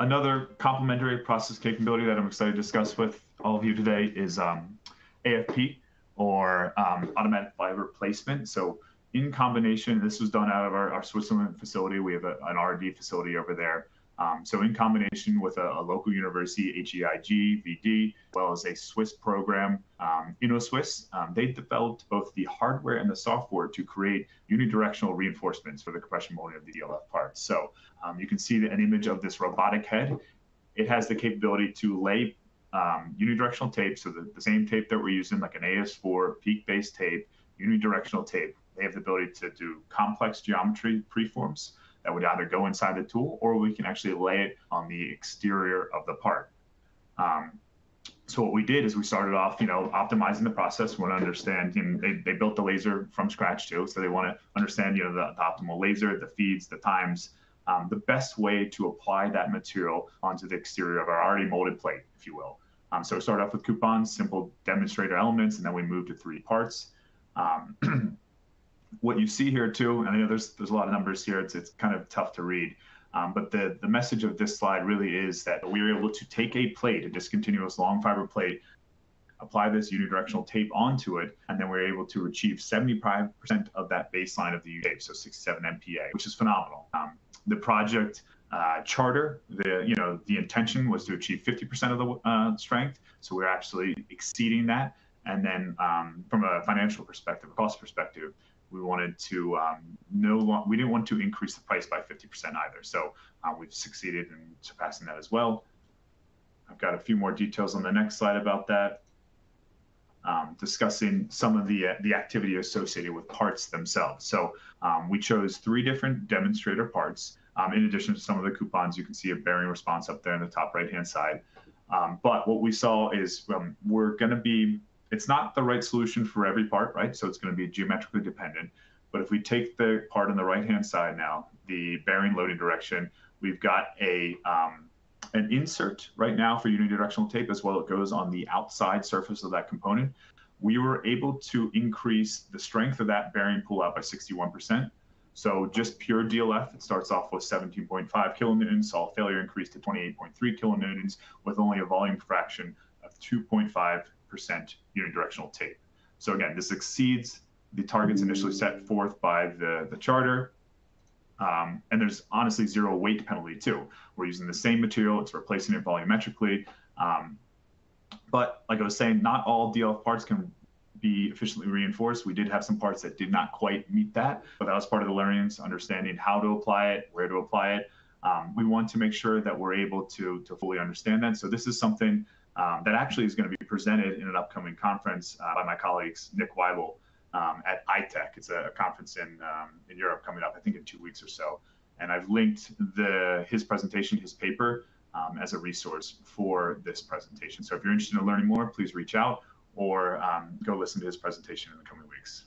Another complementary process capability that I'm excited to discuss with all of you today is um, AFP, or um, automatic fiber placement. So in combination, this was done out of our, our Switzerland facility. We have a, an R&D facility over there. Um, so in combination with a, a, local university, HEIG, VD, as well as a Swiss program, um, Innosuisse, um, they developed both the hardware and the software to create unidirectional reinforcements for the compression molding of the DLF parts. So um, you can see an image of this robotic head. It has the capability to lay um, unidirectional tape, so the, the same tape that we're using, like an AS4 PEEK-based tape, unidirectional tape. They have the ability to do complex geometry preforms that would either go inside the tool or we can actually lay it on the exterior of the part. Um, so what we did is we started off, you know, optimizing the process. We want to understand, you know, they, they built the laser from scratch too. So they want to understand, you know, the, the optimal laser, the feeds, the times, um, the best way to apply that material onto the exterior of our already molded plate, if you will. Um, so start off with coupons, simple demonstrator elements, and then we move to three parts. Um, what you see here too, and I know there's there's a lot of numbers here. It's it's kind of tough to read, um, but the the message of this slide really is that we are able to take a plate, a discontinuous long fiber plate, apply this unidirectional tape onto it, and then we're able to achieve 75% of that baseline of the U tape, so 67 MPa, which is phenomenal. Um, the project uh, charter, the you know the intention was to achieve 50% of the uh, strength, so we're actually exceeding that. And then um, from a financial perspective, a cost perspective, we wanted to um, no long, we didn't want to increase the price by 50% either. So uh, we've succeeded in surpassing that as well. I've got a few more details on the next slide about that. Um, discussing some of the uh, the activity associated with parts themselves. So um, we chose three different demonstrator parts. Um, in addition to some of the coupons, you can see a bearing response up there in the top right-hand side. Um, but what we saw is um, we're going to be, it's not the right solution for every part, right? So it's going to be geometrically dependent. But if we take the part on the right-hand side now, the bearing loading direction, we've got a um, an insert right now for unidirectional tape as well. It goes on the outside surface of that component. We were able to increase the strength of that bearing pull out by 61%. So just pure DLF, it starts off with 17.5 kilonewtons, saw failure increase to 28.3 kilonewtons with only a volume fraction of 2.5% unidirectional tape. So again, this exceeds the targets initially set forth by the, the charter. Um, and there's honestly zero weight penalty too. We're using the same material, it's replacing it volumetrically. Um, but like I was saying, not all DLF parts can be efficiently reinforced. We did have some parts that did not quite meet that, but that was part of the learnings, understanding how to apply it, where to apply it. Um, we want to make sure that we're able to, to fully understand that. So this is something um, that actually is going to be presented in an upcoming conference uh, by my colleagues Nick Weibel um, at ITHEC. It's a, conference in um, in Europe coming up, I think, in two weeks or so. And I've linked the his presentation, his paper, um, as a resource for this presentation. So if you're interested in learning more, please reach out or um, go listen to his presentation in the coming weeks.